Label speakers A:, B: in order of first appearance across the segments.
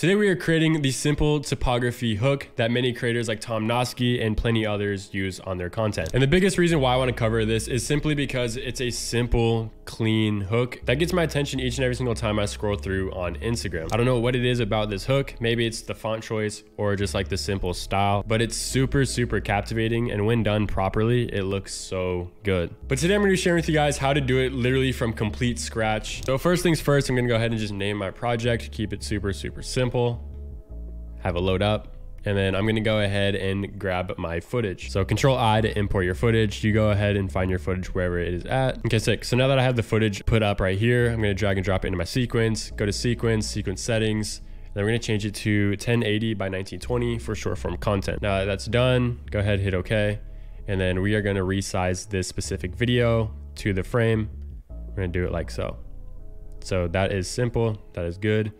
A: Today we are creating the simple typography hook that many creators like Tom Noske and plenty others use on their content. And the biggest reason why I want to cover this is simply because it's a simple, clean hook that gets my attention each and every single time I scroll through on Instagram. I don't know what it is about this hook. Maybe it's the font choice or just like the simple style, but it's super, super captivating. And when done properly, it looks so good. But today I'm going to be sharing with you guys how to do it literally from complete scratch. So first things first, I'm going to go ahead and just name my project, keep it super, super simple simple, have it load up, and then I'm gonna go ahead and grab my footage. So control I to import your footage. You go ahead and find your footage wherever it is at. Okay, sick. So now that I have the footage put up right here, I'm gonna drag and drop it into my sequence, go to sequence, sequence settings, and then we're gonna change it to 1080 by 1920 for short form content. Now that's done, go ahead, hit okay. And then we are gonna resize this specific video to the frame. We're gonna do it like so. So that is simple, that is good.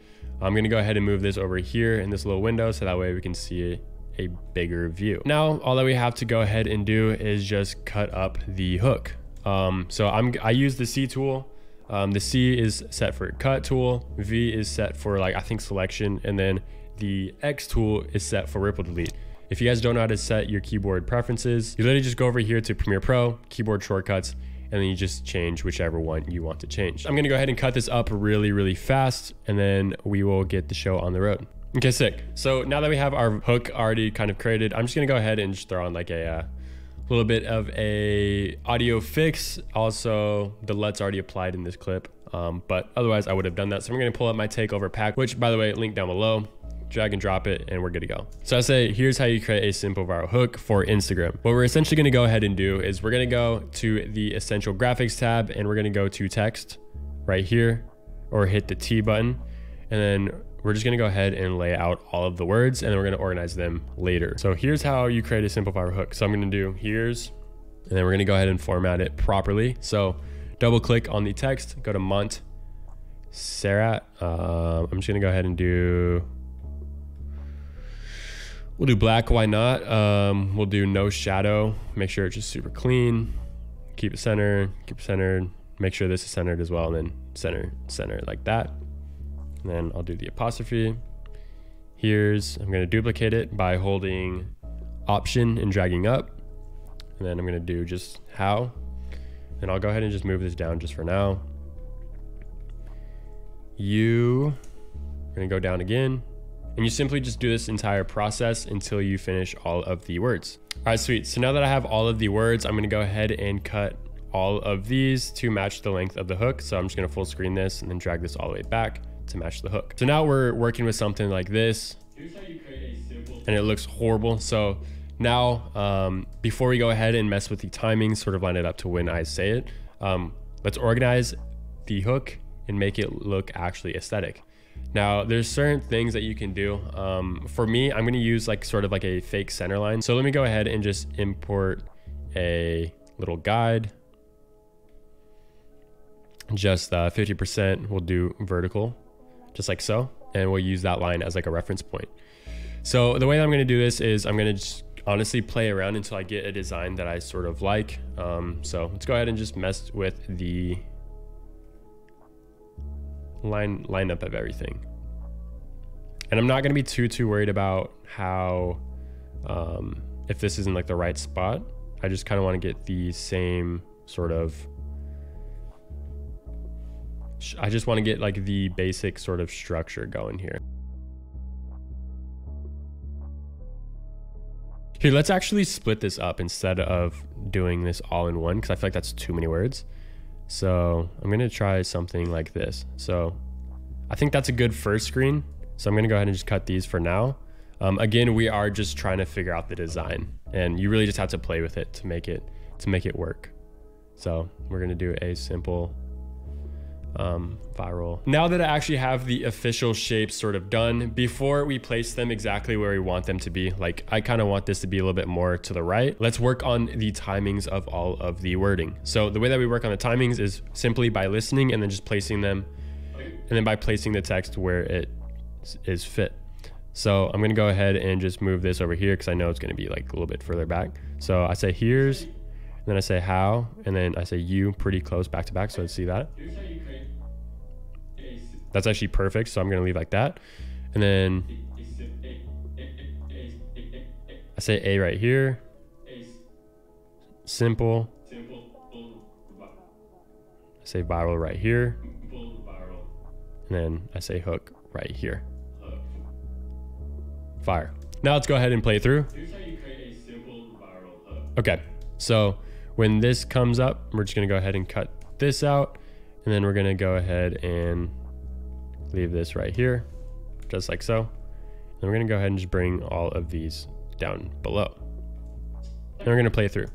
A: I'm gonna go ahead and move this over here in this little window so that way we can see a bigger view. Now, all that we have to go ahead and do is just cut up the hook. Um, so I'm, I use the C tool. Um, the C is set for cut tool. V is set for like, I think selection. And then the X tool is set for ripple delete. If you guys don't know how to set your keyboard preferences, you literally just go over here to Premiere Pro, keyboard shortcuts, and then you just change whichever one you want to change. I'm gonna go ahead and cut this up really, really fast, and then we will get the show on the road. Okay, sick. So now that we have our hook already kind of created, I'm just gonna go ahead and just throw on like a uh, little bit of a audio fix. Also, the LUT's already applied in this clip, um, but otherwise I would have done that. So I'm gonna pull up my takeover pack, which by the way, link down below drag and drop it, and we're good to go. So I say, here's how you create a simple viral hook for Instagram. What we're essentially gonna go ahead and do is we're gonna go to the essential graphics tab and we're gonna go to text right here or hit the T button. And then we're just gonna go ahead and lay out all of the words and then we're gonna organize them later. So here's how you create a simple viral hook. So I'm gonna do here's, and then we're gonna go ahead and format it properly. So double click on the text, go to Mont Serrat. Uh, I'm just gonna go ahead and do We'll do black, why not? Um, we'll do no shadow, make sure it's just super clean. Keep it centered, keep it centered. Make sure this is centered as well, and then center, center like that. And then I'll do the apostrophe. Here's, I'm gonna duplicate it by holding option and dragging up. And then I'm gonna do just how. And I'll go ahead and just move this down just for now. You, we're gonna go down again. And you simply just do this entire process until you finish all of the words. All right, sweet. So now that I have all of the words, I'm gonna go ahead and cut all of these to match the length of the hook. So I'm just gonna full screen this and then drag this all the way back to match the hook. So now we're working with something like this. And it looks horrible. So now, um, before we go ahead and mess with the timing, sort of line it up to when I say it, um, let's organize the hook and make it look actually aesthetic. Now, there's certain things that you can do. Um, for me, I'm going to use like sort of like a fake center line. So let me go ahead and just import a little guide. Just 50% uh, we'll do vertical, just like so. And we'll use that line as like a reference point. So the way I'm going to do this is I'm going to just honestly play around until I get a design that I sort of like. Um, so let's go ahead and just mess with the line lineup of everything. And I'm not going to be too too worried about how um, if this isn't like the right spot. I just kind of want to get the same sort of I just want to get like the basic sort of structure going here. Here, let's actually split this up instead of doing this all in one because I feel like that's too many words. So I'm gonna try something like this. So I think that's a good first screen. So I'm gonna go ahead and just cut these for now. Um, again, we are just trying to figure out the design and you really just have to play with it to make it, to make it work. So we're gonna do a simple um, viral. Now that I actually have the official shapes sort of done, before we place them exactly where we want them to be, like I kind of want this to be a little bit more to the right, let's work on the timings of all of the wording. So the way that we work on the timings is simply by listening and then just placing them, and then by placing the text where it is fit. So I'm gonna go ahead and just move this over here because I know it's gonna be like a little bit further back. So I say here's, and then I say how, and then I say you pretty close back to back. So let's see that. That's actually perfect. So I'm to leave like that. And then I say A right here. Simple. I say viral right here. And then I say hook right here. Fire. Now let's go ahead and play through. Okay, so when this comes up, we're just gonna go ahead and cut this out. And then we're gonna go ahead and leave this right here, just like so. And we're gonna go ahead and just bring all of these down below. And we're gonna play through.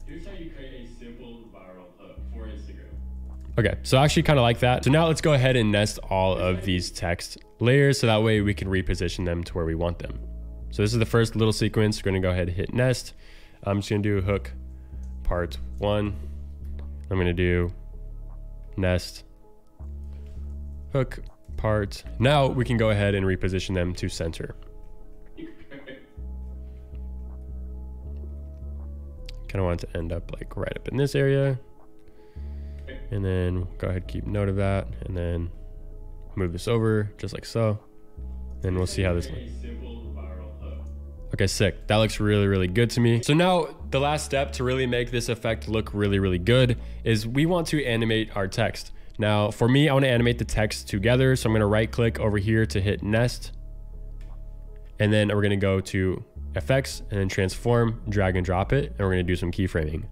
A: Okay, so I actually kind of like that. So now let's go ahead and nest all of these text layers so that way we can reposition them to where we want them. So this is the first little sequence. We're gonna go ahead and hit nest. I'm just gonna do hook part one. I'm gonna do nest hook part. Now we can go ahead and reposition them to center. Kind of want to end up like right up in this area. And then go ahead, keep note of that. And then move this over just like so. And we'll see how this looks. Okay, sick. That looks really, really good to me. So now the last step to really make this effect look really, really good is we want to animate our text. Now for me, I want to animate the text together. So I'm going to right click over here to hit nest. And then we're going to go to effects and then transform, drag and drop it. And we're going to do some keyframing.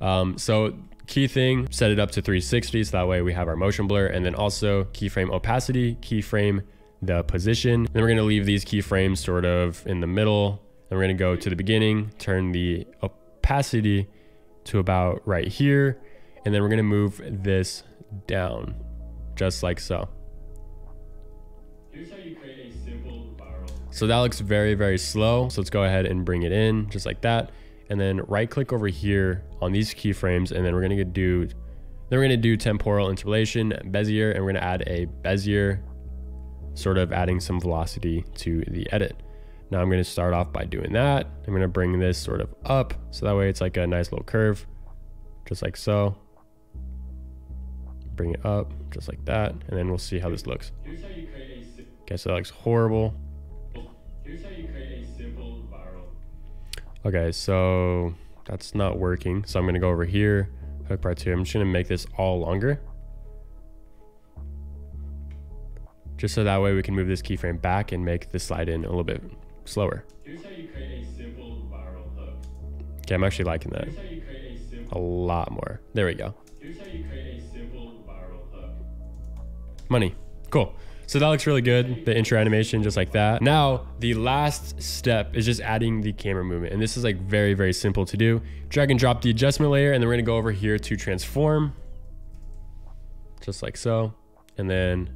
A: Um, so key thing, set it up to 360. So that way we have our motion blur and then also keyframe opacity, keyframe the position. Then we're gonna leave these keyframes sort of in the middle. Then we're gonna go to the beginning, turn the opacity to about right here. And then we're gonna move this down just like so. So that looks very, very slow. So let's go ahead and bring it in just like that. And then right click over here on these keyframes and then we're going to do then we're going to do temporal interpolation bezier and we're going to add a bezier sort of adding some velocity to the edit. Now i'm going to start off by doing that. I'm going to bring this sort of up so that way it's like a nice little curve just like so bring it up just like that and then we'll see how this looks okay so that looks horrible Okay, so that's not working. So I'm gonna go over here, hook part two. I'm just gonna make this all longer. Just so that way we can move this keyframe back and make the slide in a little bit slower. Okay, I'm actually liking that. A lot more. There we go. Money. Cool. So that looks really good, the intro animation, just like that. Now, the last step is just adding the camera movement. And this is like very, very simple to do. Drag and drop the adjustment layer, and then we're gonna go over here to transform, just like so. And then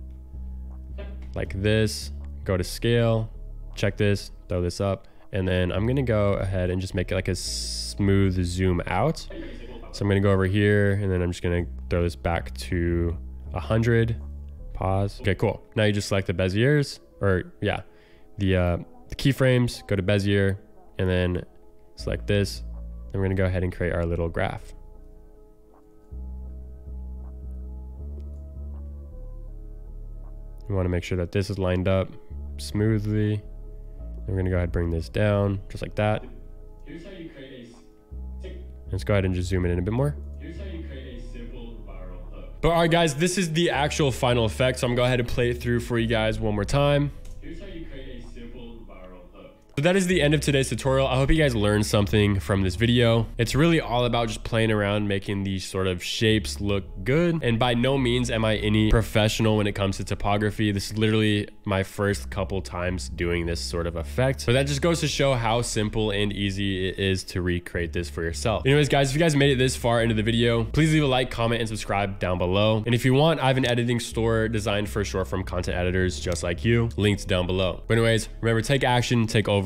A: like this, go to scale, check this, throw this up. And then I'm gonna go ahead and just make it like a smooth zoom out. So I'm gonna go over here and then I'm just gonna throw this back to 100 pause. Okay, cool. Now you just select the Beziers or yeah, the, uh, the keyframes, go to Bezier and then select this. Then we're gonna go ahead and create our little graph. We wanna make sure that this is lined up smoothly. Then we're gonna go ahead and bring this down just like that. Let's go ahead and just zoom it in a bit more. But all right, guys, this is the actual final effect. So I'm gonna go ahead and play it through for you guys one more time. So that is the end of today's tutorial. I hope you guys learned something from this video. It's really all about just playing around, making these sort of shapes look good. And by no means am I any professional when it comes to typography. This is literally my first couple times doing this sort of effect. But that just goes to show how simple and easy it is to recreate this for yourself. Anyways, guys, if you guys made it this far into the video, please leave a like, comment, and subscribe down below. And if you want, I have an editing store designed for short form content editors just like you, linked down below. But anyways, remember, take action, take over